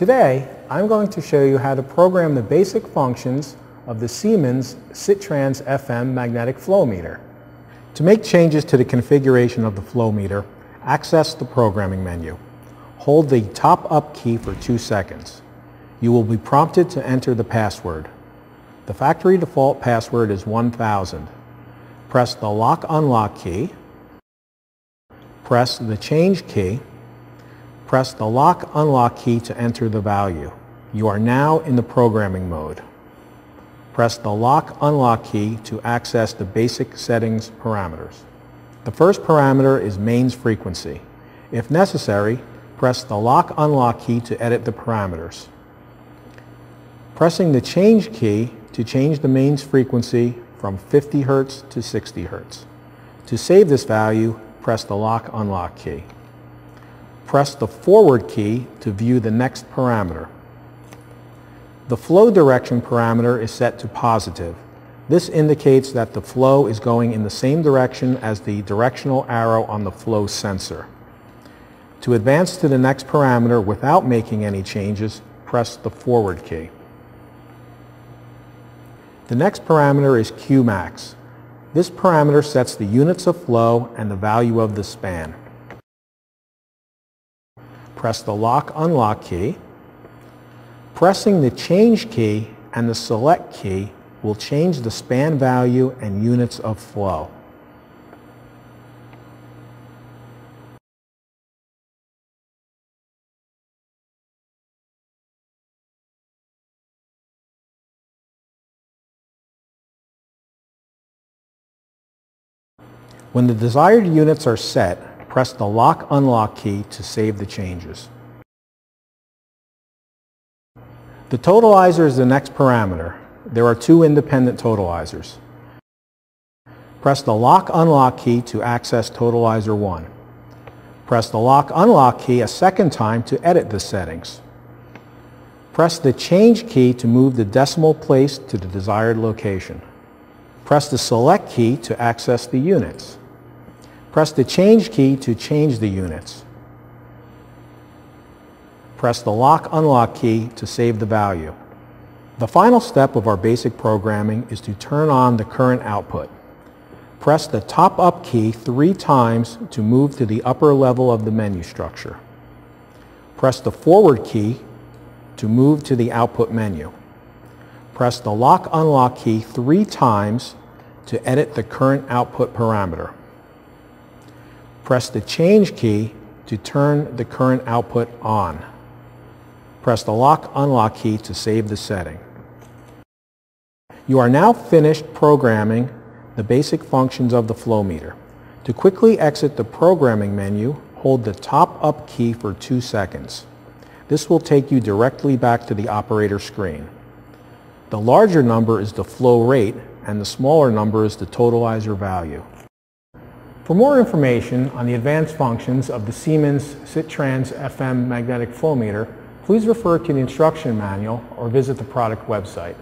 Today, I'm going to show you how to program the basic functions of the Siemens SITRANS FM magnetic flow meter. To make changes to the configuration of the flow meter, access the programming menu. Hold the top up key for two seconds. You will be prompted to enter the password. The factory default password is 1000. Press the lock unlock key. Press the change key Press the lock unlock key to enter the value. You are now in the programming mode. Press the lock unlock key to access the basic settings parameters. The first parameter is mains frequency. If necessary, press the lock unlock key to edit the parameters. Pressing the change key to change the mains frequency from 50 Hz to 60 Hz. To save this value, press the lock unlock key. Press the forward key to view the next parameter. The flow direction parameter is set to positive. This indicates that the flow is going in the same direction as the directional arrow on the flow sensor. To advance to the next parameter without making any changes, press the forward key. The next parameter is Qmax. This parameter sets the units of flow and the value of the span press the lock unlock key. Pressing the change key and the select key will change the span value and units of flow. When the desired units are set, press the lock unlock key to save the changes. The totalizer is the next parameter. There are two independent totalizers. Press the lock unlock key to access totalizer 1. Press the lock unlock key a second time to edit the settings. Press the change key to move the decimal place to the desired location. Press the select key to access the units. Press the change key to change the units. Press the lock unlock key to save the value. The final step of our basic programming is to turn on the current output. Press the top up key three times to move to the upper level of the menu structure. Press the forward key to move to the output menu. Press the lock unlock key three times to edit the current output parameter. Press the change key to turn the current output on. Press the lock unlock key to save the setting. You are now finished programming the basic functions of the flow meter. To quickly exit the programming menu, hold the top up key for two seconds. This will take you directly back to the operator screen. The larger number is the flow rate and the smaller number is the totalizer value. For more information on the advanced functions of the Siemens SITRANS FM magnetic flow meter, please refer to the instruction manual or visit the product website.